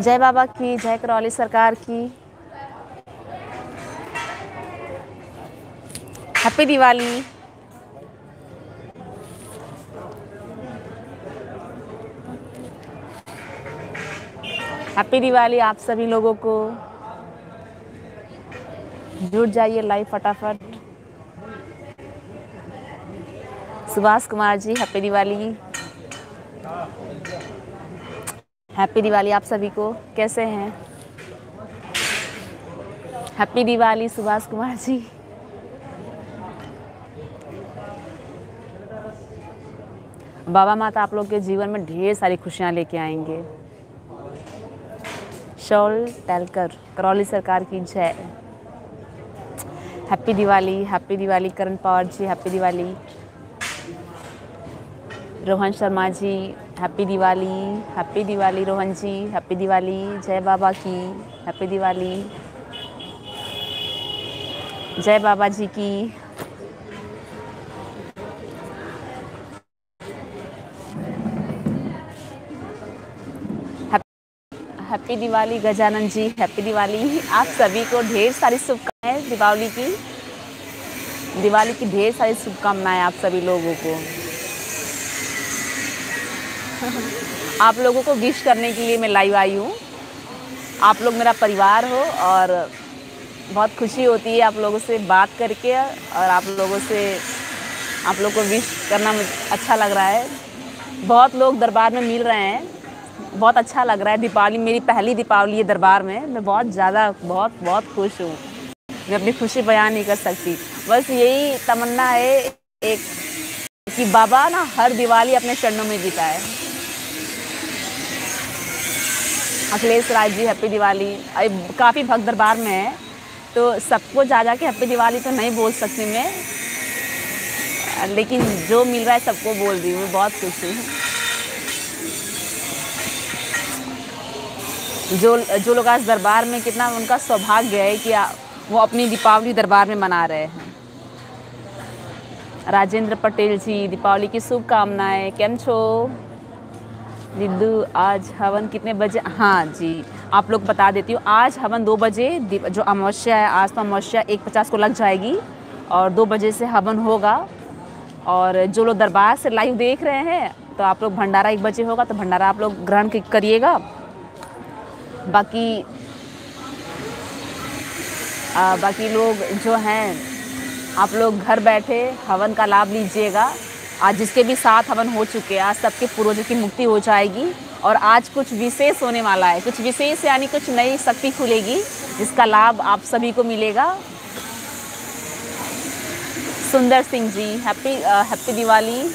जय बाबा की, जय करौली सरकार की। हैप्पी दिवाली हैप्पी दिवाली आप सभी लोगों को। जुट जाइए लाइव फटाफट। सुभाष कुमार जी हैप्पी दिवाली हैप्पी दिवाली आप सभी को। कैसे हैं? हैप्पी दिवाली सुभाष कुमार जी। बाबा माता आप लोग के जीवन में ढेर सारी खुशियाँ लेके आएँगे। शॉल, टेलकर, करौली सरकार की जय। Happy Diwali happy Diwali Karan Pawar ji happy Diwali Rohan Sharma ji happy Diwali happy Diwali Rohan ji happy Diwali जय बाबा की हैप्पी दिवाली जय बाबा जी की हैप्पी दिवाली गजानन जी हैप्पी दिवाली आप सभी को ढेर सारी शुभकामनाएँ दिवाली की। दिवाली की ढेर सारी शुभकामनाएँ आप सभी लोगों को। आप लोगों को विश करने के लिए मैं लाइव आई हूँ। आप लोग मेरा परिवार हो और बहुत खुशी होती है आप लोगों से बात करके और आप लोगों से आप लोग को विश करना अच्छा लग रहा है। बहुत लोग दरबार में मिल रहे हैं। बहुत अच्छा लग रहा है दीपावली, मेरी पहली दीपावली है दरबार में। मैं बहुत ज़्यादा, बहुत बहुत खुश हूँ। मैं अपनी खुशी बयान नहीं कर सकती। बस यही तमन्ना है एक कि बाबा ना हर दिवाली अपने चरणों में बिताए। अखिलेश राज जी, हैप्पी दिवाली। काफ़ी भक्त दरबार में है। तो सबको जा जा के हैप्पी दिवाली तो नहीं बोल सकती मैं। लेकिन जो मिल रहा है सबको बोल रही हूँ, बहुत खुश हूँ। जो जो लोग आज दरबार में कितना उनका सौभाग्य है कि वो अपनी दीपावली दरबार में मना रहे हैं। राजेंद्र पटेल जी, दीपावली की शुभकामनाएँ। केम छो? दिद्दू आज हवन कितने बजे? हाँ जी आप लोग बता देती हूँ आज हवन दो बजे जो अमावस्या है आज तो अमावस्या एक पचास को लग जाएगी और दो बजे से हवन होगा। और जो लोग दरबार से लाइव देख रहे हैं तो आप लोग भंडारा एक बजे होगा तो भंडारा आप लोग ग्रहण करिएगा। बाकी आ, बाकी लोग जो हैं आप लोग घर बैठे हवन का लाभ लीजिएगा। आज जिसके भी साथ हवन हो चुके हैं, आज सबके पूर्वजों की मुक्ति हो जाएगी और आज कुछ विशेष होने वाला है। कुछ विशेष यानी कुछ नई शक्ति खुलेगी, जिसका लाभ आप सभी को मिलेगा। Sundar Singh ji, happy happy Diwali.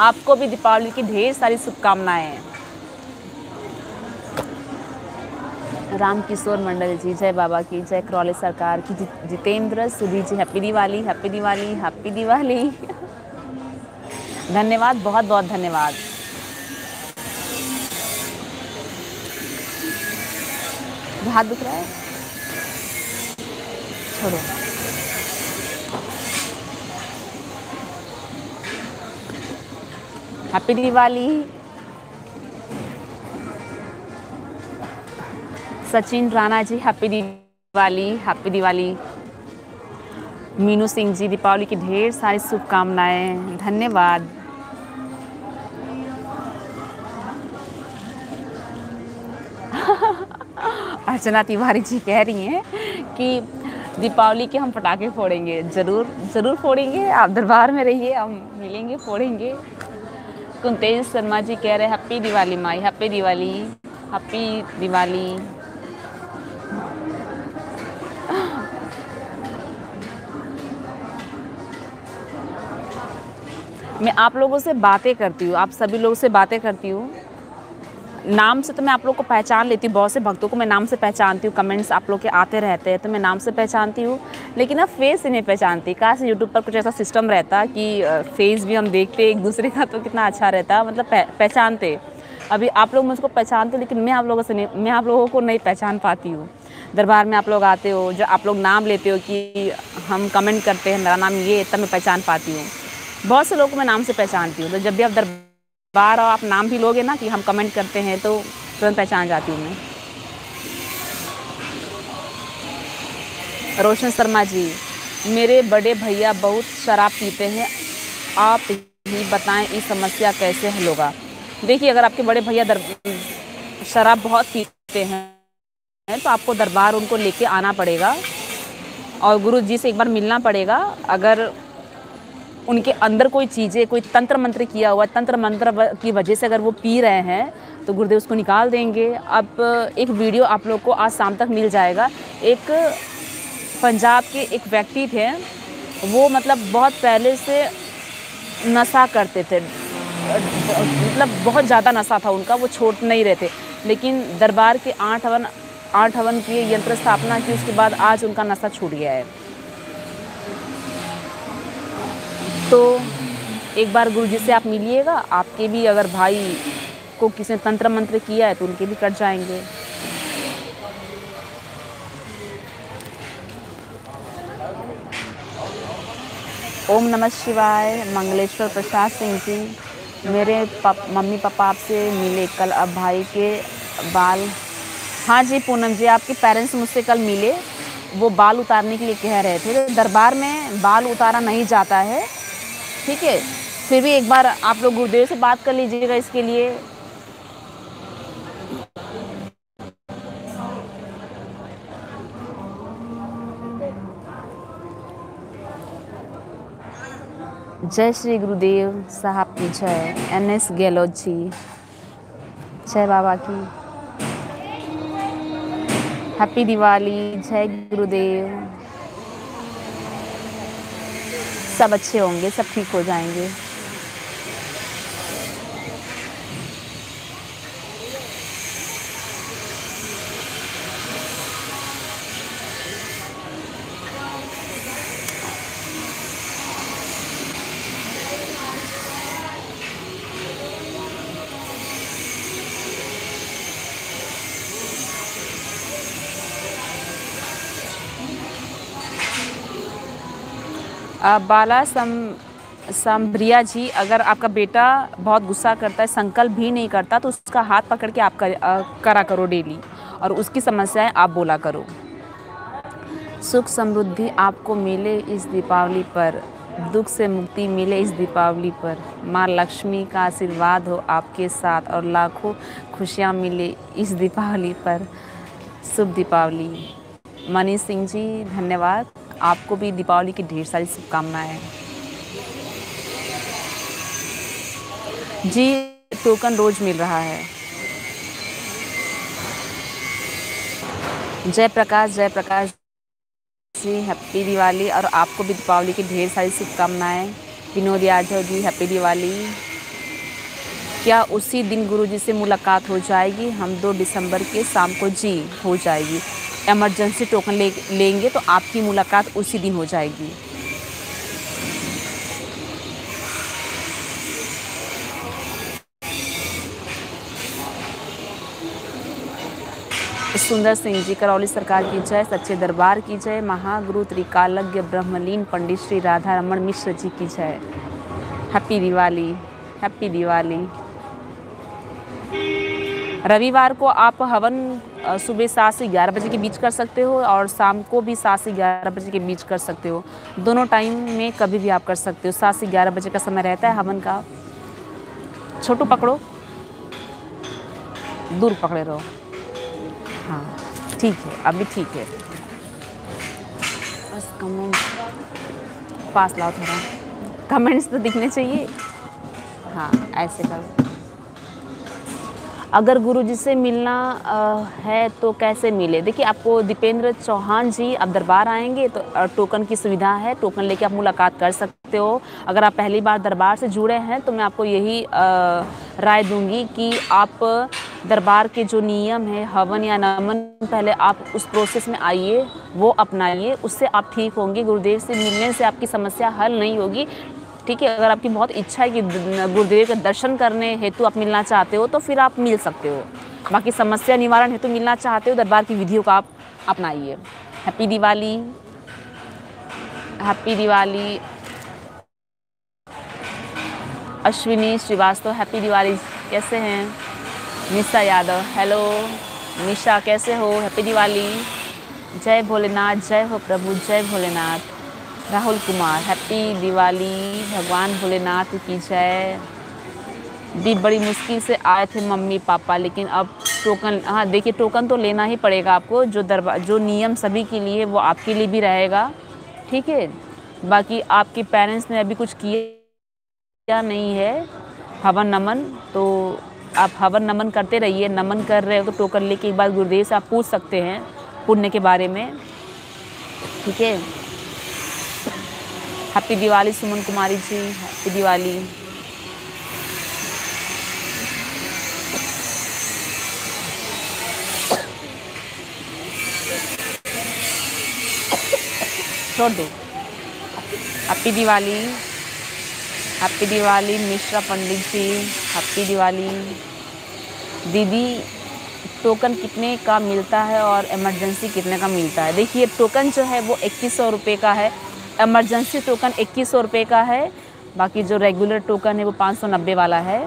आपको भी दीपावली की ढेर सारी शुभकामनाएँ। राम किशोर मंडल जी, जय बाबा की, जय करौली सरकार की। Jitendra Sudhi ji, happy Diwali happy Diwali happy Diwali. धन्यवाद, बहुत बहुत धन्यवाद। हाथ दुख रहा है? छोड़ो। Happy Diwali Sachin Rana ji happy Diwali happy Diwali Meenu Singh ji, Deepawali की ढेर सारी शुभकामनाएँ, धन्यवाद। अर्चना तिवारी जी कह रही हैं कि दीपावली के हम पटाखे फोड़ेंगे। ज़रूर ज़रूर फोड़ेंगे। आप दरबार में रहिए, हम मिलेंगे, फोड़ेंगे। कुंतेज शर्मा जी कह रहे हैं हैप्पी दिवाली माई। हैप्पी दिवाली हैप्पी दिवाली मैं आप लोगों से बातें करती हूँ। आप सभी लोगों से बातें करती हूँ। नाम से तो मैं आप लोग को पहचान लेती हूँ, बहुत से भक्तों को मैं नाम से पहचानती हूँ कमेंट्स आप लोग के आते रहते हैं तो मैं नाम से पहचानती हूँ, लेकिन अब फेस से नहीं पहचानती। कहा यूट्यूब पर कुछ ऐसा सिस्टम रहता कि फेस भी हम देखते एक दूसरे का तो कितना अच्छा रहता मतलब पहचानते। अभी आप लोग मुझको पहचानते, लेकिन मैं आप लोगों से नहीं, मैं आप लोगों को नहीं पहचान पाती हूँ। दरबार में आप लोग आते हो जो आप लोग नाम लेते हो कि हम कमेंट करते हैं, मेरा नाम ये तब मैं पहचान पाती हूँ। बहुत से लोगों को मैं नाम से पहचानती हूँ तो जब भी आप दरबार और आप नाम भी लोगे ना कि हम कमेंट करते हैं तो तुरंत पहचान जाती हूँ मैं। रोशन शर्मा जी, मेरे बड़े भैया बहुत शराब पीते हैं। आप ही बताएँ इस समस्या कैसे हल होगा? देखिए, अगर आपके बड़े भैया शराब बहुत पीते हैं तो आपको दरबार उनको लेके आना पड़ेगा और गुरु जी से एक बार मिलना पड़ेगा। अगर उनके अंदर कोई चीज़ें, कोई तंत्र मंत्र किया हुआ तंत्र मंत्र की वजह से अगर वो पी रहे हैं तो गुरुदेव उसको निकाल देंगे। अब, एक वीडियो आप लोग को आज शाम तक मिल जाएगा। एक पंजाब के एक व्यक्ति थे, वो मतलब बहुत पहले से नशा करते थे। मतलब बहुत ज़्यादा नशा था उनका, वो छोड़ नहीं रहते लेकिन दरबार के आठ हवन आठ हवन की यंत्र स्थापना की, उसके बाद आज उनका नशा छूट गया है। तो एक बार गुरु जी से आप मिलिएगा। आपके भी अगर भाई को किसी ने तंत्र मंत्र किया है तो उनके भी कट जाएँगे। ओम नमः शिवाय मंगलेश्वर प्रसाद सिंह जी। मेरे पप, मम्मी पापा आपसे मिले कल अब भाई के बाल। हाँ जी पूनम जी आपके पेरेंट्स मुझसे कल मिले। वो बाल उतारने के लिए कह रहे थे। दरबार में बाल उतारा नहीं जाता है। ठीक है? फिर भी एक बार आप लोग गुरुदेव से बात कर लीजिएगा इसके लिए। जय श्री गुरुदेव साहब की जय, एन एस गहलोत जी। जय बाबा की। हैप्पी दिवाली जय गुरुदेव। सब अच्छे होंगे सब ठीक हो जाएँगे। बाला सम जी अगर आपका बेटा बहुत गुस्सा करता है संकल्प भी नहीं करता तो उसका हाथ पकड़ के आप कर, आ, करा करो डेली। और उसकी समस्याएँ आप बोला करो। सुख समृद्धि आपको मिले इस दीपावली पर। दुख से मुक्ति मिले इस दीपावली पर। माँ लक्ष्मी का आशीर्वाद हो आपके साथ और लाखों खुशियाँ मिले इस दीपावली पर। शुभ दीपावली। मनीष सिंह जी धन्यवाद। आपको भी दीपावली की ढेर सारी शुभकामनाएँ। जी, टोकन रोज मिल रहा है। जय प्रकाश जय प्रकाश जी, हैप्पी दिवाली। और आपको भी दीपावली की ढेर सारी शुभकामनाएँ। विनोद यादव जी, हैप्पी दिवाली। क्या उसी दिन गुरु जी से मुलाकात हो जाएगी? हम दो दिसंबर के शाम को जी, हो जाएगी। एमरजेंसी टोकन ले, लेंगे तो आपकी मुलाकात उसी दिन हो जाएगी। सुंदर सिंह जी, करौली सरकार की जय, सच्चे दरबार की जय, महागुरु त्रिकालज्ञ ब्रह्मलीन पंडित श्री राधा रमन मिश्र जी की जय। हैप्पी दिवाली हैप्पी दिवाली रविवार को आप हवन सुबह सात से ग्यारह बजे के बीच कर सकते हो और शाम को भी सात से ग्यारह बजे के बीच कर सकते हो। दोनों टाइम में कभी भी आप कर सकते हो। सात से ग्यारह बजे का समय रहता है हवन का। छोटू पकड़ो। दूर पकड़े रहो। हाँ ठीक है, अभी ठीक है। बस कमेंट पास लाओ थोड़ा। कमेंट्स तो दिखने चाहिए। हाँ ऐसे करो। अगर गुरु जी से मिलना है तो कैसे मिले? देखिए, आपको दीपेंद्र चौहान जी आप दरबार आएँगे तो टोकन की सुविधा है। टोकन लेके आप मुलाकात कर सकते हो। अगर आप पहली बार दरबार से जुड़े हैं तो मैं आपको यही राय दूँगी कि आप दरबार के जो नियम है, हवन या नमन, पहले आप उस प्रोसेस में आइए, वो अपनाइए, उससे आप ठीक होंगे। गुरुदेव से मिलने से आपकी समस्या हल नहीं होगी। ठीक है, अगर आपकी बहुत इच्छा है कि गुरुदेव के दर्शन करने हेतु आप मिलना चाहते हो तो फिर आप मिल सकते हो। बाकी समस्या निवारण हेतु मिलना चाहते हो, दरबार की विधियों का आप अपनाइए। Happy Diwali happy Diwali Ashwini Srivastava happy Diwali कैसे हैं? निशा यादव। हेलो निशा, कैसे हो? हैप्पी दिवाली जय भोलेनाथ, जय हो प्रभु, जय भोलेनाथ। राहुल कुमार। हैप्पी दिवाली भगवान भोलेनाथ की जय। दी बड़ी मुश्किल से आए थे मम्मी पापा, लेकिन अब टोकन हाँ देखिए टोकन तो लेना ही पड़ेगा आपको। जो दरबार जो नियम सभी के लिए, वो आपके लिए भी रहेगा। ठीक है? बाकी आपके पेरेंट्स ने अभी कुछ किया नहीं है, हवन नमन। तो आप हवन नमन करते रहिए। नमन कर रहे हो तो टोकन लेके एक बार गुरुदेव से आप पूछ सकते हैं, पुण्य के बारे में। ठीक है? हैप्पी दिवाली सुमन कुमारी जी हैप्पी दिवाली छोड़ दो। Happy Diwali happy Diwali Mishra Pandit ji happy Diwali दीदी टोकन कितने का मिलता है और इमरजेंसी कितने का मिलता है? देखिए टोकन जो है वो इक्कीस सौ रुपये का है। इमरजेंसी टोकन इक्कीस सौ रुपये का है। बाकी जो रेगुलर टोकन है वो पाँच सौ नब्बे वाला है।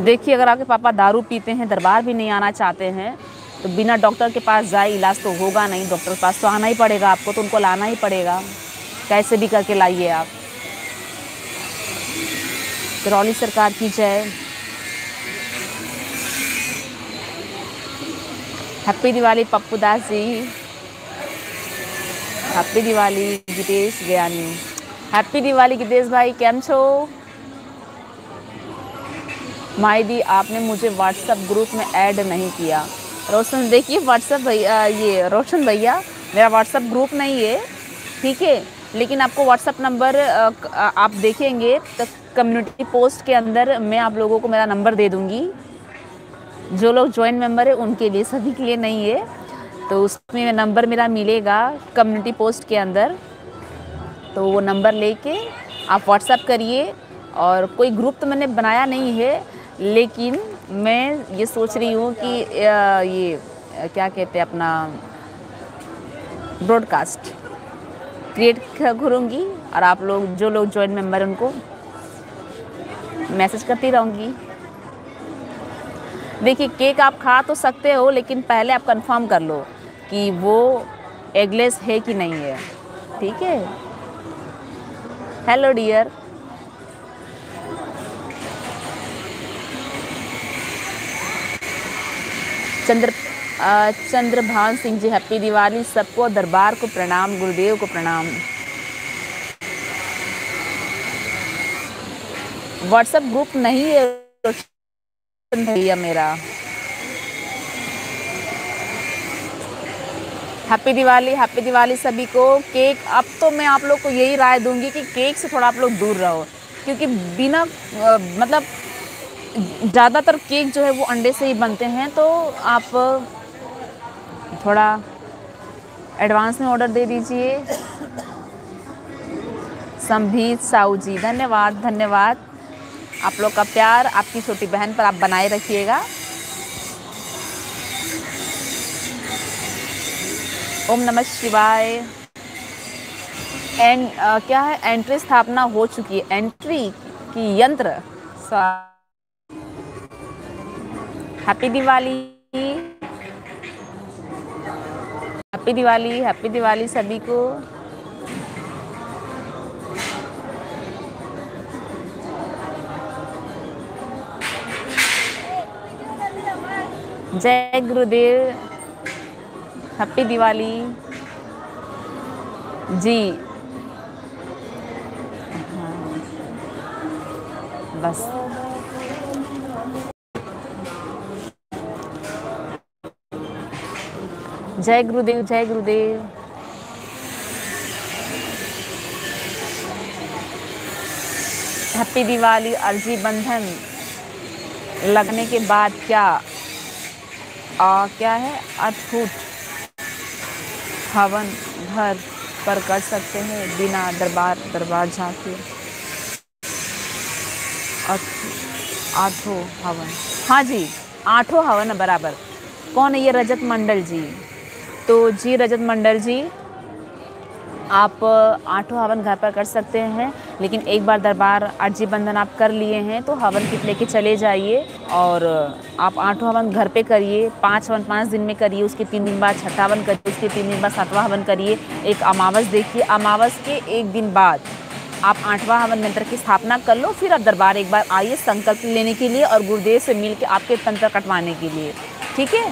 देखिए, अगर आपके पापा दारू पीते हैं, दरबार भी नहीं आना चाहते हैं तो बिना डॉक्टर के पास जाए, इलाज तो होगा नहीं। डॉक्टर के पास तो आना ही पड़ेगा, आपको तो उनको लाना ही पड़ेगा। कैसे भी करके लाइए आप। करौली सरकार की जय। Happy Diwali Pappu Das ji happy Diwali Gitesh Gyani happy Diwali Gitesh भाई कैम छो? माई दी आपने मुझे व्हाट्सएप ग्रुप में ऐड नहीं किया। रोशन, देखिए व्हाट्सएप भैया, ये, रोशन भैया, मेरा व्हाट्सएप ग्रुप नहीं है, ठीक है? लेकिन आपको व्हाट्सएप नंबर आप देखेंगे तो कम्युनिटी पोस्ट के अंदर मैं आप लोगों को मेरा नंबर दे दूँगी। जो लोग ज्वाइन मेंबर है, उनके लिए, सभी के लिए नहीं है। तो उसमें नंबर मेरा मिलेगा कम्युनिटी पोस्ट के अंदर। तो वो नंबर लेके आप व्हाट्सअप करिए और कोई ग्रुप तो मैंने बनाया नहीं है, लेकिन मैं ये सोच रही हूँ कि ये क्या कहते हैं अपना ब्रॉडकास्ट क्रिएट करूँगी और आप लोग, जो लोग ज्वाइन मेंबर उनको मैसेज करती रहूँगी। देखिए, केक आप खा तो सकते हो, लेकिन पहले आप कंफर्म कर लो कि वो एगलेस है कि नहीं है। ठीक है? Hello dear Chandra Chandrabhan Singh ji happy Diwali. सबको दरबार को प्रणाम, गुरुदेव को प्रणाम। व्हाट्सएप ग्रुप नहीं है। भैया मेरा। हैप्पी दिवाली हैप्पी दिवाली सभी को। केक अब तो मैं आप लोग को यही राय दूँगी कि केक से थोड़ा आप लोग दूर रहो। क्योंकि बिना मतलब ज़्यादातर केक जो है वो अंडे से ही बनते हैं तो आप थोड़ा एडवांस में ऑर्डर दे दीजिए। संभीत साहू जी, धन्यवाद धन्यवाद। आप लोग का प्यार, आपकी छोटी बहन पर आप बनाए रखिएगा। ओम नमः शिवाय। एंड क्या है? एंट्री स्थापना हो चुकी है। एंट्री की यंत्र। Happy Diwali happy Diwali happy Diwali सभी को। जय गुरुदेव। हैप्पी दिवाली जी। हाँ। बस। जय गुरुदेव जय गुरुदेव। हैप्पी दिवाली अर्जी बंधन। लगने के बाद क्या? आ, क्या है? अद्भुत। हवन घर पर कर सकते हैं बिना दरबार दरबार झाके। आठों हवन। हाँ जी आठों हवन बराबर। कौन है ये रजत मंडल जी? तो जी रजत मंडल जी आप आठों हवन घर पर कर सकते हैं, लेकिन एक बार दरबार, अर्जी बंधन आप कर लिए हैं तो हवन किट लेके चले जाइए और आप आठों हवन घर पे करिए, पाँच हवन, पाँच दिन में करिए, उसके तीन दिन बाद छठा हवन करिए, उसके तीन दिन बाद सातवां हवन करिए, एक अमावस देखिए, अमावस के एक दिन बाद आप आठवां हवन मंत्र की स्थापना कर लो, फिर आप दरबार एक बार आइए संकल्प लेने के लिए और गुरुदेव से मिल के आपके तंत्र कटवाने के लिए, ठीक है?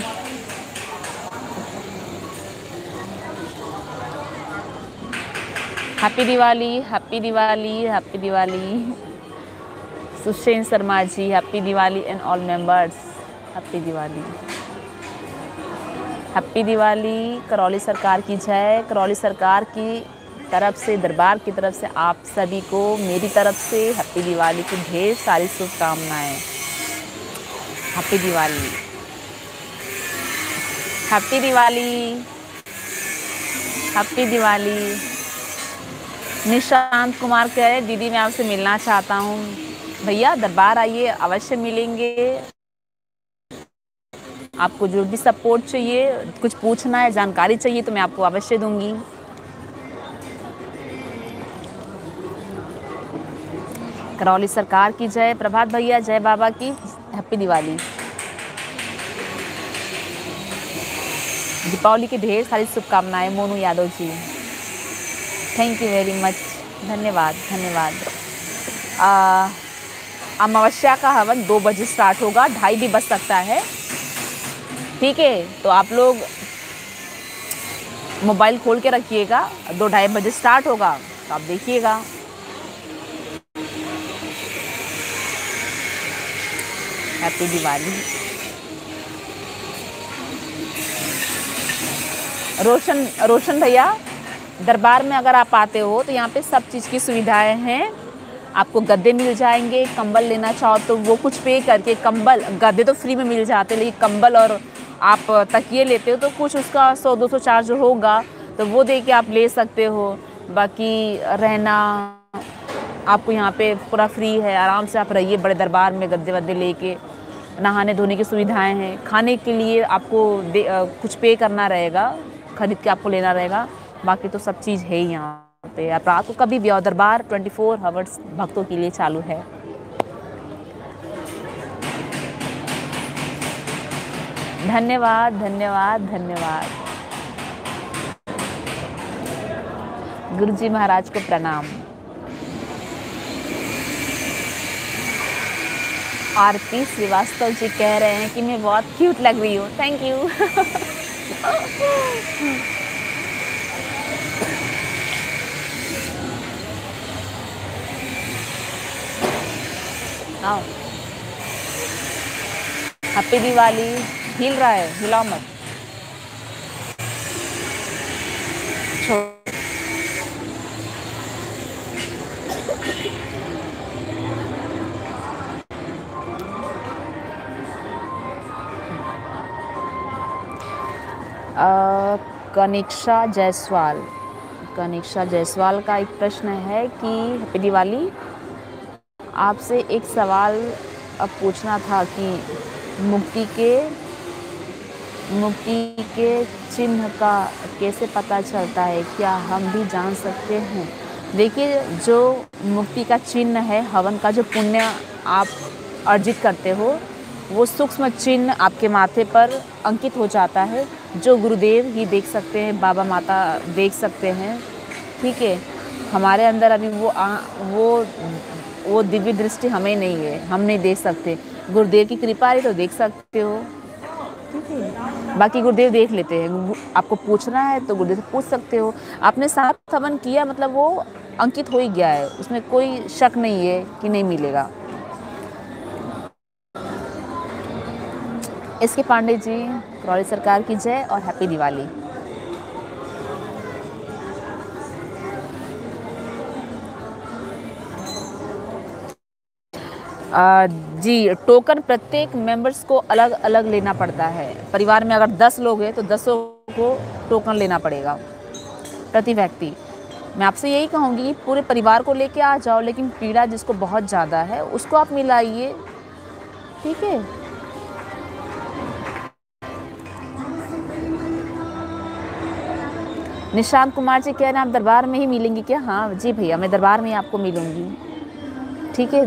Happy Diwali happy Diwali happy Diwali Sushen Sharma ji happy Diwali and all members happy Diwali happy Diwali Karauli Sarkar की जय करौली सरकार की तरफ़ से दरबार की तरफ़ से आप सभी को मेरी तरफ़ से हैप्पी दिवाली की ढेर सारी शुभकामनाएँ happy Diwali happy Diwali happy Diwali Nishant Kumar कह रहे दीदी, मैं आपसे मिलना चाहता हूँ। भैया, दरबार आइए, अवश्य मिलेंगे। आपको जो भी सपोर्ट चाहिए, कुछ पूछना है, जानकारी चाहिए तो मैं आपको अवश्य दूँगी। करौली सरकार की जय प्रभात भैया, जय बाबा की हैप्पी दिवाली। दीपावली की ढेर सारी शुभकामनाएँ, Monu Yadav ji. Thank you very much धन्यवाद धन्यवाद. अमावस्या का हवन दो बजे स्टार्ट होगा, ढाई भी बज सकता है। ठीक है तो आप लोग मोबाइल खोल के रखिएगा, दो ढाई बजे स्टार्ट होगा तो आप देखिएगा। हैप्पी दिवाली रोशन रोशन भैया दरबार में अगर आप आते हो तो यहाँ पे सब चीज़ की सुविधाएँ हैं। आपको गद्दे मिल जाएँगे कंबल लेना चाहो तो वो कुछ पे करके कंबल गद्दे तो फ्री में मिल जाते लेकिन कंबल और आप तकिए लेते हो तो कुछ उसका सौ दो सौ चार्ज होगा तो वो दे के आप ले सकते हो। बाकी रहना आपको यहाँ पे पूरा फ्री है आराम से आप रहिए बड़े दरबार में गद्दे वद्दे लेके। नहाने धोने की सुविधाएँ हैं। खाने के लिए आपको दे, आ, कुछ पे करना रहेगा खरीद के आपको लेना रहेगा। बाकी तो सब चीज़ है ही यहाँ पे। आप रात को कभी भी दरबार 24 फोर हावर्स भक्तों के लिए चालू है। धन्यवाद धन्यवाद धन्यवाद। गुरु जी महाराज को प्रणाम। आरती श्रीवास्तव जी कह रहे हैं कि मैं बहुत क्यूट लग रही हूँ। थैंक यू आओ हैप्पी दिवाली हिल रहा है हिलाओ मत। कनिक्षा जायसवाल। कनिक्षा जायसवाल का एक प्रश्न है कि, हैप्पी दिवाली। आपसे एक सवाल अब पूछना था कि मुक्ति के मुक्ति के चिन्ह का कैसे पता चलता है? क्या हम भी जान सकते हैं? देखिए जो मुक्ति का चिन्ह है हवन का जो पुण्य आप अर्जित करते हो वो सूक्ष्म चिन्ह आपके माथे पर अंकित हो जाता है जो गुरुदेव ही देख सकते हैं बाबा माता देख सकते हैं। ठीक है हमारे अंदर अभी वो आ, वो वो दिव्य दृष्टि हमें नहीं है, हम नहीं देख सकते। गुरुदेव की कृपा है तो देख सकते हो। ठीक है बाकी गुरुदेव देख लेते हैं। आपको पूछना है तो गुरुदेव से पूछ सकते हो। आपने सात हवन किया मतलब वो अंकित हो ही गया है। उसमें कोई शक नहीं है कि नहीं मिलेगा। एस के पांडे जी करौली सरकार की जय और हैप्पी दिवाली। जी टोकन प्रत्येक मेंबर्स को अलग अलग लेना पड़ता है। परिवार में अगर दस लोग हैं तो दसों को टोकन लेना पड़ेगा प्रति व्यक्ति। मैं आपसे यही कहूँगी कि पूरे परिवार को लेके आ जाओ, लेकिन पीड़ा जिसको बहुत ज़्यादा है, उसको आप मिलाइए। ठीक है? निशांत कुमार जी कह रहे हैं आप दरबार में ही मिलेंगी क्या? हाँ जी भैया, मैं दरबार में आपको मिलूँगी। ठीक है?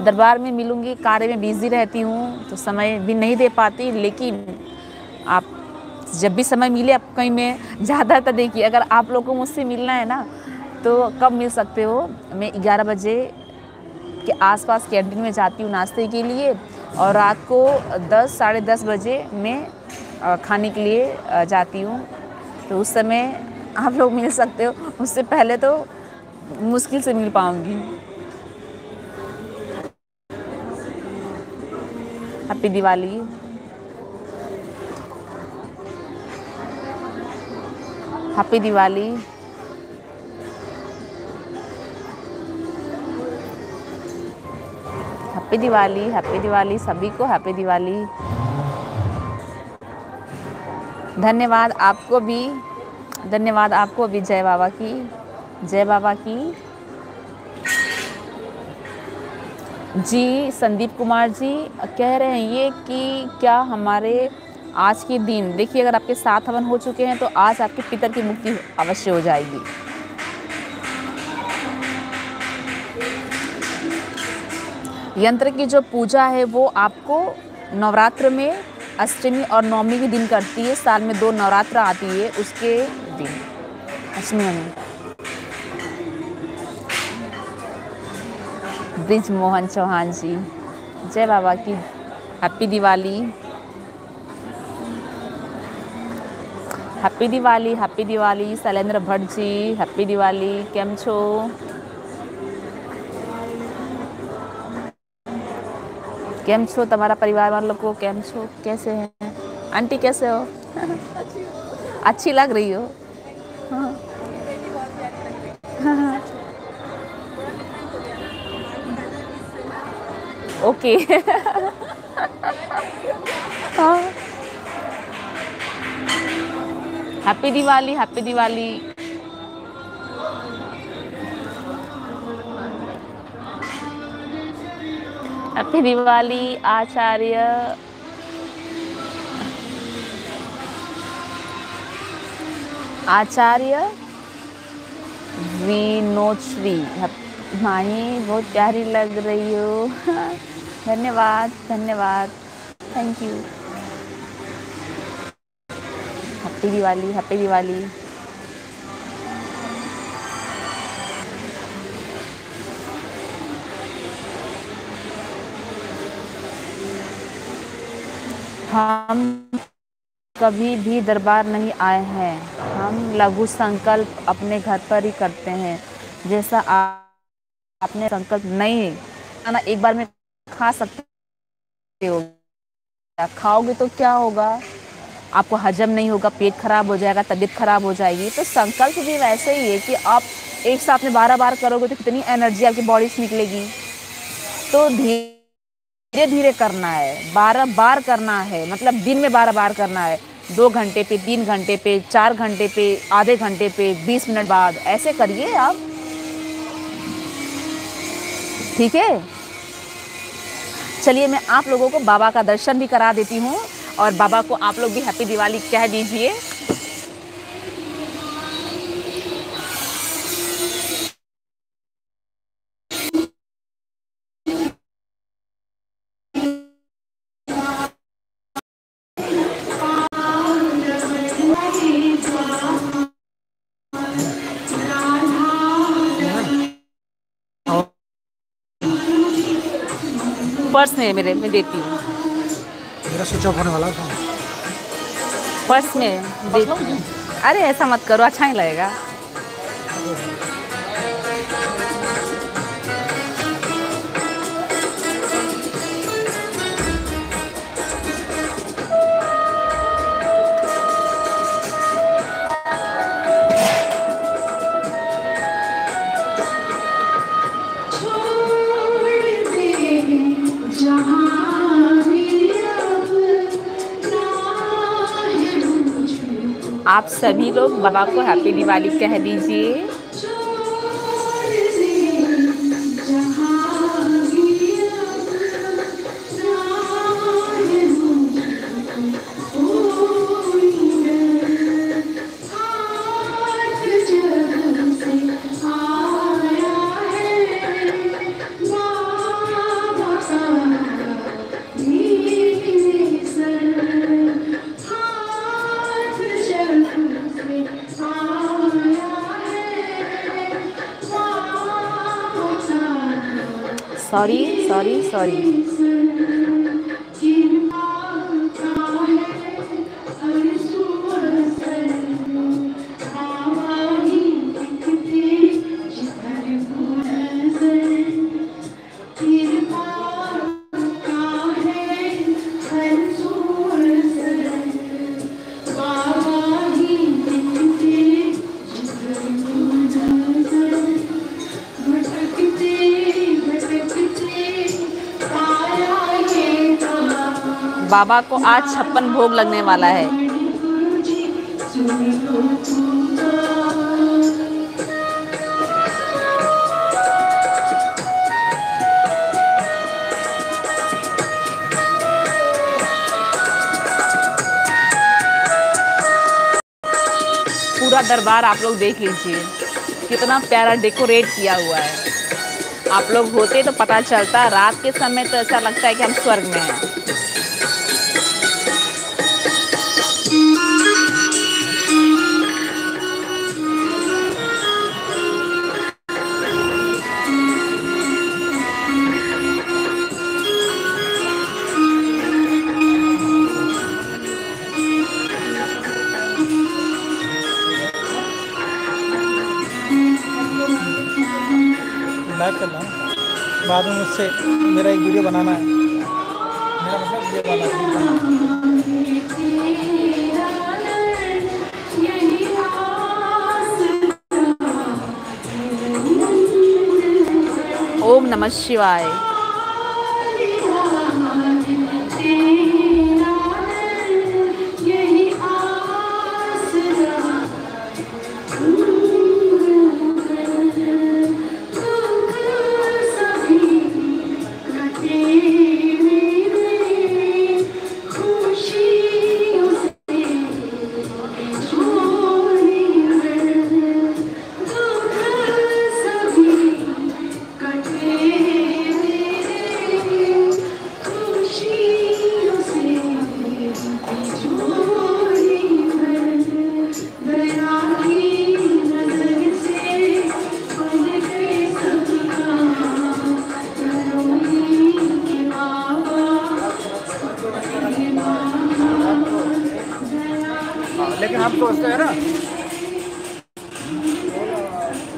दरबार में मिलूँगी, कार्य में बिज़ी रहती हूँ तो समय भी नहीं दे पाती, लेकिन आप, जब भी समय मिले आप कहीं मैं ज़्यादातर देखिए, अगर आप लोगों को मुझसे मिलना है ना तो कब मिल सकते हो? मैं ग्यारह बजे के आसपास कैंटीन में जाती हूँ नाश्ते के लिए और रात को दस, साढ़े दस बजे मैं खाने के लिए जाती हूँ। तो उस समय आप लोग मिल सकते हो। उससे पहले तो मुश्किल से मिल पाऊँगी। Happy Diwali. Happy Diwali. Happy Diwali happy Diwali, सभी को हैप्पी दिवाली। धन्यवाद आपको भी, धन्यवाद आपको भी जय बाबा की, जय बाबा की। जी, संदीप कुमार जी, कह रहे हैं ये कि क्या हमारे आज के दिन, देखिए अगर आपके सात हवन हो चुके हैं तो आज आपके पितर की मुक्ति अवश्य हो जाएगी। यंत्र की जो पूजा है वो आपको नवरात्र में अष्टमी और नवमी के दिन करती है, साल में दो नवरात्र आती है उसके दिन, अष्टमी ब्रिज मोहन चौहान जी जय बाबा की happy Diwali happy Diwali happy Diwali Shailendra Bhatt ji happy Diwali केम छो કેમ છો તમારા પરિવારમાં લોકો કેમ છો कैसे हैं आंटी कैसे हो अच्छी लग रही हो Okay happy Diwali happy Diwali happy Diwali Acharya Acharya Vinoshri Mahi बहुत प्यारी लग रही हो। धन्यवाद धन्यवाद। Thank you happy Diwali happy Diwali हम कभी भी दरबार नहीं आए हैं। हम लघु संकल्प अपने घर पर ही करते हैं। जैसा आप, आपने संकल्प नहीं खाना एक बार में खा सकते हो। खाओगे तो क्या होगा? आपको हजम नहीं होगा, पेट खराब हो जाएगा, तबीयत खराब हो जाएगी। तो संकल्प भी वैसे ही है कि आप एक साथ में बारह बार करोगे तो कितनी एनर्जी आपकी बॉडी से निकलेगी। तो धीरे धीरे करना है। बारह बार करना है। मतलब दिन में बारह बार करना है। दो घंटे पे, तीन घंटे पे, चार घंटे पे, आधे घंटे पे, बीस मिनट बाद। ऐसे करिए आप। ठीक है? चलिए मैं आप लोगों को बाबा का दर्शन भी करा देती हूँ और बाबा को आप लोग भी हैप्पी दिवाली कह दीजिए। पर्स में मेरे मैं देती हूँ। मेरा स्विच ऑफ़ होने वाला था पर्स में देती हूँ। अरे ऐसा मत करो अच्छा ही लगेगा। सभी लोग बाबा को हैप्पी दिवाली कह दीजिए। सॉरी बाबा को आज छप्पन भोग लगने वाला है। पूरा दरबार आप लोग देख लीजिए, कितना प्यारा डेकोरेट किया हुआ है। आप लोग होते तो पता चलता, रात के समय तो ऐसा लगता है कि हम स्वर्ग में हैं। बाद में मुझसे मेरा एक वीडियो बनाना है। मेरा मतलब ये वाला ओम नमः शिवाय।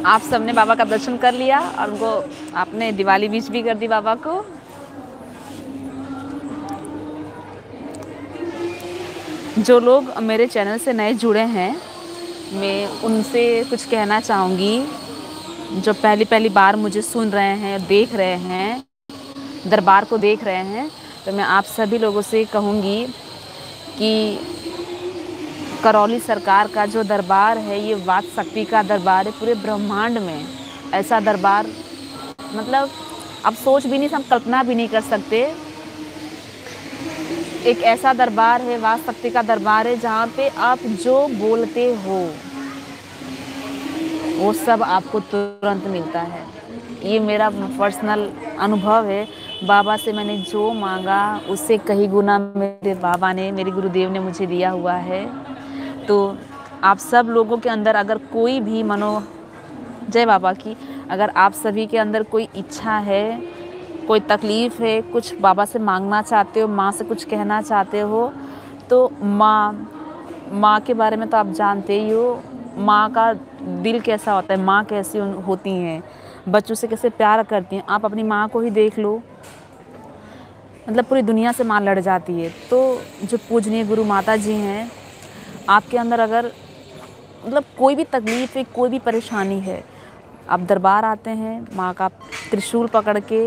आप सबने बाबा का दर्शन कर लिया और उनको आपने दिवाली विश भी कर दी बाबा को। जो लोग मेरे चैनल से नए जुड़े हैं, मैं उनसे कुछ कहना चाहूँगी। जो पहली पहली बार मुझे सुन रहे हैं, देख रहे हैं, दरबार को देख रहे हैं तो मैं आप सभी लोगों से कहूँगी कि करौली सरकार का जो दरबार है, ये वाक शक्ति का दरबार है, पूरे ब्रह्मांड में ऐसा दरबार मतलब आप सोच भी नहीं, हम कल्पना भी नहीं कर सकते। एक ऐसा दरबार है वाक शक्ति का दरबार है, जहाँ पे आप जो बोलते हो, वो सब आपको तुरंत मिलता है। ये मेरा पर्सनल अनुभव है। बाबा से मैंने जो मांगा, उससे कहीं गुना मेरे बाबा ने, मेरे गुरुदेव ने मुझे दिया हुआ है। तो आप सब लोगों के अंदर अगर कोई भी मनो, जय बाबा की, अगर आप सभी के अंदर कोई इच्छा है, कोई तकलीफ़ है, कुछ बाबा से मांगना चाहते हो, माँ से कुछ कहना चाहते हो तो माँ माँ के बारे में तो आप जानते ही हो, माँ का दिल कैसा होता है, माँ कैसी होती हैं, बच्चों से कैसे प्यार करती हैं, आप अपनी माँ को ही देख लो। मतलब पूरी दुनिया से माँ लड़ जाती है तो जो पूजनीय गुरु माता जी हैं आपके अंदर अगर मतलब कोई भी तकलीफ़ है, कोई भी परेशानी है, आप दरबार आते हैं, माँ का त्रिशूल पकड़ के,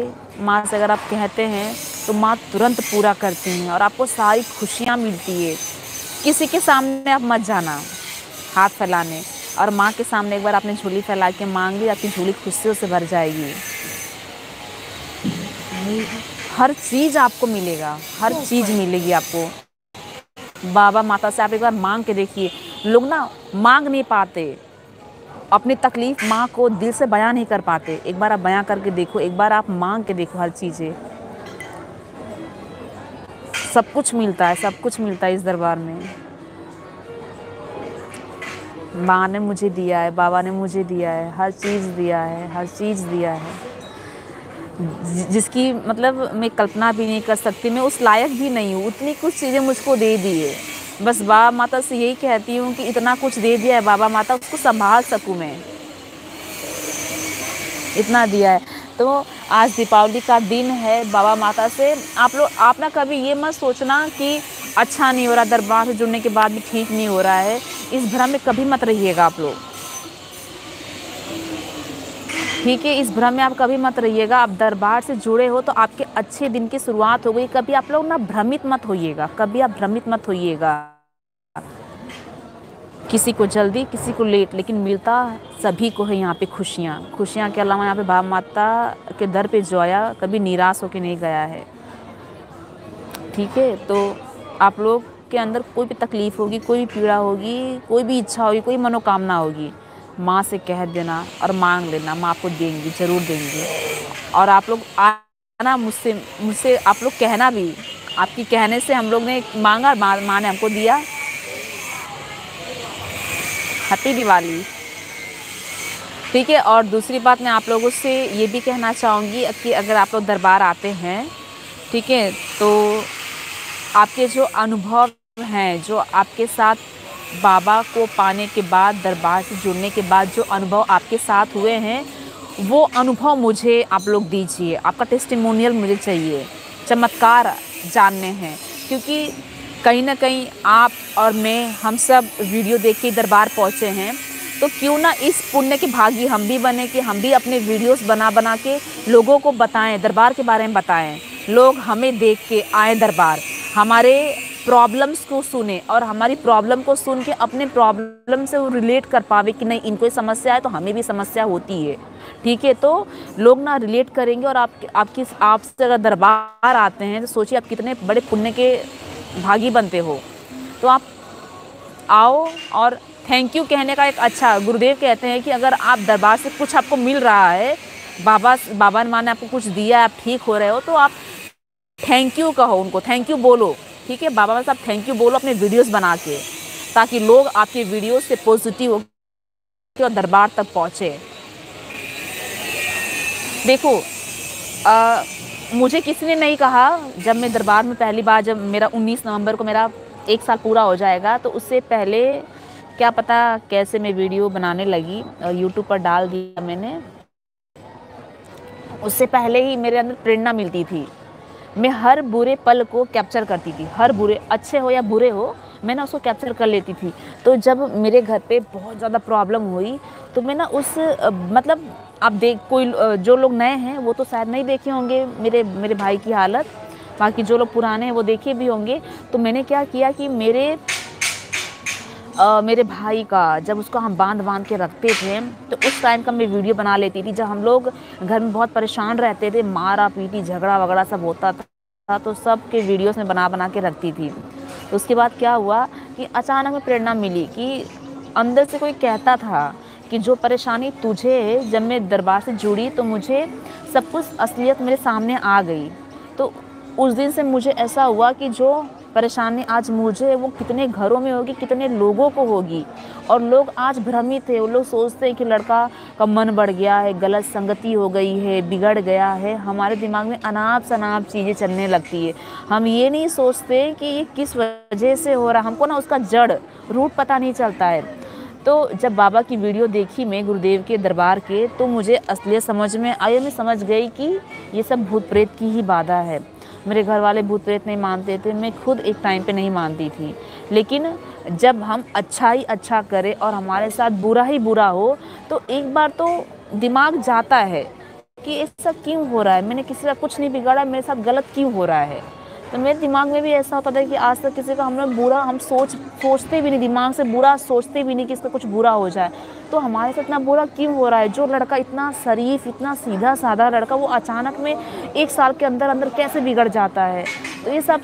माँ से अगर आप कहते हैं तो माँ तुरंत पूरा करती हैं और आपको सारी खुशियाँ मिलती है। किसी के सामने आप मत जाना, हाथ फैलाने। और माँ के सामने एक बार आपने झोली फैला के मांग ली, आपकी झोली खुशियों से भर जाएगी। हर चीज़ आपको मिलेगा, हर चीज़ मिलेगी आपको। बाबा माता से आप एक बार मांग के देखिए। लोग ना मांग नहीं पाते। अपनी तकलीफ़ माँ को दिल से बयां नहीं कर पाते। एक बार आप बयां करके देखो, एक बार आप मांग के देखो हर चीज़ें। सब कुछ मिलता है, सब कुछ मिलता है इस दरबार में। माँ ने मुझे दिया है, बाबा ने मुझे दिया है, हर चीज़ दिया है, हर चीज़ दिया है। जिसकी मतलब मैं कल्पना भी नहीं कर सकती, मैं उस लायक भी नहीं हूँ। उतनी कुछ चीज़ें मुझको दे दी है बस बाबा माता से यही कहती हूँ कि इतना कुछ दे दिया है बाबा माता, उसको संभाल सकूँ मैं। इतना दिया है। तो आज दीपावली का दिन है बाबा माता से। आप लोग, आप ना कभी ये मत सोचना कि अच्छा नहीं हो रहा, दरबार से जुड़ने के बाद भी ठीक नहीं हो रहा है। इस भ्रम में कभी मत रहिएगा आप लोग। ठीक है, इस भ्रम में आप कभी मत रहिएगा। आप दरबार से जुड़े हो तो आपके अच्छे दिन की शुरुआत हो गई। कभी आप लोग ना भ्रमित मत होइएगा। कभी आप भ्रमित मत होइएगा। किसी को जल्दी, किसी को लेट, लेकिन मिलता सभी को है यहाँ पे खुशियाँ। खुशियाँ के अलावा यहाँ पे बाबा माता के दर पे जो आया कभी निराश होकर नहीं गया है। ठीक है तो आप लोग के अंदर कोई भी तकलीफ़ होगी, कोई भी पीड़ा होगी, कोई भी इच्छा होगी, कोई मनोकामना होगी माँ से कह देना और मांग लेना, माँ आपको देंगी, ज़रूर देंगी। और आप लोग आना मुझसे मुझसे आप लोग कहना भी। आपकी कहने से हम लोग ने मांगा, माँ, मा ने हमको दिया। हैप्पी दिवाली। ठीक है, और दूसरी बात मैं आप लोगों से ये भी कहना चाहूँगी कि अगर आप लोग दरबार आते हैं, ठीक है तो आपके जो अनुभव हैं, जो आपके साथ बाबा को पाने के बाद, दरबार से जुड़ने के बाद जो अनुभव आपके साथ हुए हैं, वो अनुभव मुझे आप लोग दीजिए। आपका टेस्टिमोनियल मुझे चाहिए। चमत्कार जानने हैं। क्योंकि कहीं ना कहीं आप और मैं, हम सब वीडियो देख के दरबार पहुँचे हैं। तो क्यों ना इस पुण्य के भागी हम भी बने कि हम भी अपने वीडियोस बना बना के लोगों को बताएँ, दरबार के बारे में बताएँ। लोग हमें देख के आए दरबार। हमारे प्रॉब्लम्स को सुने और हमारी प्रॉब्लम को सुन के अपने प्रॉब्लम से वो रिलेट कर पावे कि नहीं, इनको समस्या है तो हमें भी समस्या होती है। ठीक है तो लोग ना रिलेट करेंगे और आप, आपकी, आपसे अगर दरबार आते हैं तो सोचिए आप कितने बड़े पुण्य के भागी बनते हो। तो आप आओ और थैंक यू कहने का एक अच्छा गुरुदेव कहते हैं कि अगर आप दरबार से कुछ आपको मिल रहा है, बाबा बाबा ने आपको कुछ दिया आप ठीक हो रहे हो तो आप थैंक यू कहो उनको थैंक यू बोलो। ठीक है? बाबा साहब थैंक यू बोलो अपने वीडियोस बना के ताकि लोग आपके वीडियोस से पॉजिटिव हो और दरबार तक पहुँचे। देखो आ, मुझे किसी ने नहीं कहा जब मैं दरबार में पहली बार जब मेरा 19 नवंबर को मेरा एक साल पूरा हो जाएगा तो उससे पहले क्या पता कैसे मैं वीडियो बनाने लगी यूट्यूब पर डाल दिया मैंने। उससे पहले ही मेरे अंदर प्रेरणा मिलती थी। मैं हर बुरे पल को कैप्चर करती थी। हर बुरे, अच्छे हो या बुरे हो मैं ना उसको कैप्चर कर लेती थी। तो जब मेरे घर पे बहुत ज़्यादा प्रॉब्लम हुई तो मैं ना उस मतलब आप देख, कोई जो लोग नए हैं, वो तो शायद नहीं देखे होंगे मेरे मेरे भाई की हालत। बाकी जो लोग पुराने हैं, वो देखे भी होंगे। तो मैंने क्या किया कि मेरे आ, मेरे भाई का जब उसको हम बाँध बाँध के रखते थे तो उस टाइम का मैं वीडियो बना लेती थी। जब हम लोग घर में बहुत परेशान रहते थे मारा पीटी झगड़ा वगड़ा सब होता था तो सब के वीडियोस में बना बना के रखती थी। तो उसके बाद क्या हुआ कि अचानक में प्रेरणा मिली कि अंदर से कोई कहता था कि जो परेशानी तुझे जब मैं दरबार से जुड़ी तो मुझे सब कुछ असलियत मेरे सामने आ गई। तो उस दिन से मुझे ऐसा हुआ कि जो परेशानी आज मुझे वो कितने घरों में होगी, कितने लोगों को होगी? और लोग आज भ्रमित है। वो लोग सोचते हैं कि लड़का का मन बढ़ गया है, गलत संगति हो गई है, बिगड़ गया है। हमारे दिमाग में अनाप शनाप चीज़ें चलने लगती है। हम ये नहीं सोचते कि ये किस वजह से हो रहा हमको ना उसका जड़, रूट पता नहीं चलता है। तो जब बाबा की वीडियो देखी मैं गुरुदेव के दरबार के तो मुझे असलियत समझ में आई मैं समझ गई कि ये सब भूत प्रेत की ही बाधा है। मेरे घर वाले भूत प्रेत नहीं मानते थे मैं खुद एक टाइम पे नहीं मानती थी। लेकिन जब हम अच्छा ही अच्छा करें और हमारे साथ बुरा ही बुरा हो तो एक बार तो दिमाग जाता है कि ये सब क्यों हो रहा है? मैंने किसी का कुछ नहीं बिगाड़ा, मेरे साथ गलत क्यों हो रहा है? तो मेरे दिमाग में भी ऐसा होता था कि आज तक किसी का हम लोग बुरा, हम सोच, सोचते भी नहीं, दिमाग से बुरा सोचते भी नहीं कि इसका कुछ बुरा हो जाए। तो हमारे साथ इतना बुरा क्यों हो रहा है? जो लड़का इतना शरीफ, इतना सीधा साधा लड़का, वो अचानक में एक साल के अंदर अंदर कैसे बिगड़ जाता है? तो ये सब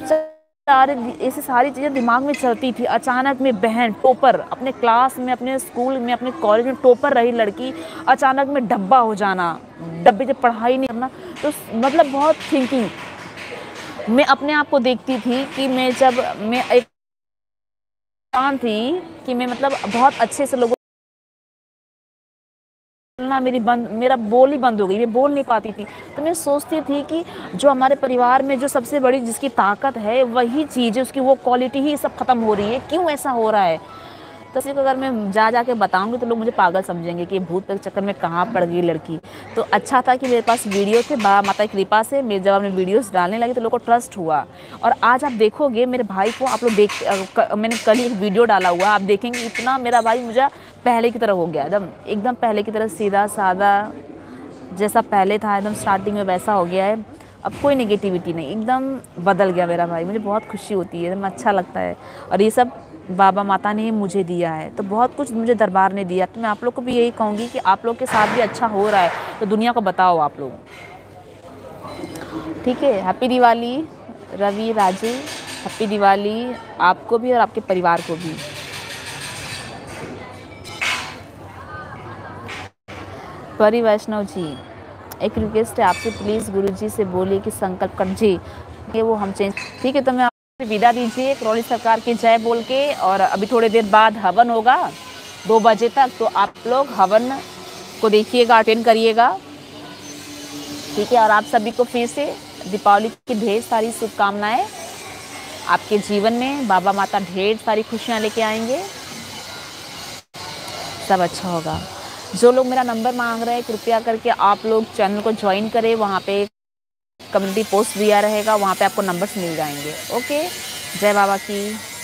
सारे, ऐसी सारी चीज़ें दिमाग में चलती थी। अचानक में बहन टोपर, अपने क्लास में, अपने स्कूल में, अपने कॉलेज में टोपर रही लड़की, अचानक में डब्बा हो जाना। डब्बे जब पढ़ाई नहीं करना। तो मतलब बहुत थिंकिंग मैं अपने आप को देखती थी कि मैं जब मैं एक थी कि मैं मतलब बहुत अच्छे से लोगों बोलना मेरी बंद, मेरा बोल ही बंद हो गई, मैं बोल नहीं पाती थी। तो मैं सोचती थी कि जो हमारे परिवार में जो सबसे बड़ी जिसकी ताकत है, वही चीज़ है, उसकी वो क्वालिटी ही सब खत्म हो रही है। क्यों ऐसा हो रहा है? तो सिर्फ़ अगर मैं जा जा के बताऊँगी तो लोग मुझे पागल समझेंगे कि भूत के चक्कर में कहाँ पड़ गई लड़की। तो अच्छा था कि मेरे पास वीडियो थे, बाबा माता की कृपा से मेरे जब अपने वीडियोज़ डालने लगी तो लोगों को ट्रस्ट हुआ। और आज आप देखोगे, मेरे भाई को आप लोग देख मैंने कल एक वीडियो डाला हुआ, आप देखेंगे इतना मेरा भाई मुझे पहले की तरह हो गया, एकदम एकदम पहले की तरह सीधा, सादा, जैसा पहले था, एकदम स्टार्टिंग में वैसा हो गया है। अब कोई नेगेटिविटी नहीं, एकदम बदल गया मेरा भाई। मुझे बहुत खुशी होती है, एकदम अच्छा लगता है। और ये सब बाबा माता ने मुझे दिया है। तो बहुत कुछ मुझे दरबार ने दिया। तो मैं आप लोग को भी यही कहूँगी कि आप लोग के साथ भी अच्छा हो रहा है। तो दुनिया को बताओ आप लोग। ठीक है हैप्पी दिवाली, रवि, राजू। हैप्पी दिवाली आपको भी और आपके परिवार को भी। परी वैष्णव जी एक रिक्वेस्ट है आपसे प्लीज़ गुरु जी से बोलिए कि संकल्प कर जी, ये वो हम चेंज ठीक है तो मैं आपसे विदा दीजिए करौली सरकार की जय बोल के, और अभी थोड़ी देर बाद हवन होगा, दो बजे तक तो आप लोग हवन को देखिएगा अटेंड करिएगा। ठीक है, और आप सभी को फिर से दीपावली की ढेर सारी शुभकामनाएँ। आपके जीवन में बाबा माता ढेर सारी खुशियाँ लेके आएँगे। सब अच्छा होगा। जो लोग मेरा नंबर मांग रहे हैं, कृपया करके आप लोग चैनल को ज्वाइन करें। वहाँ पे कम्युनिटी पोस्ट दिया रहेगा, वहाँ पे आपको नंबर्स मिल जाएँगे। ओके जय बाबा की।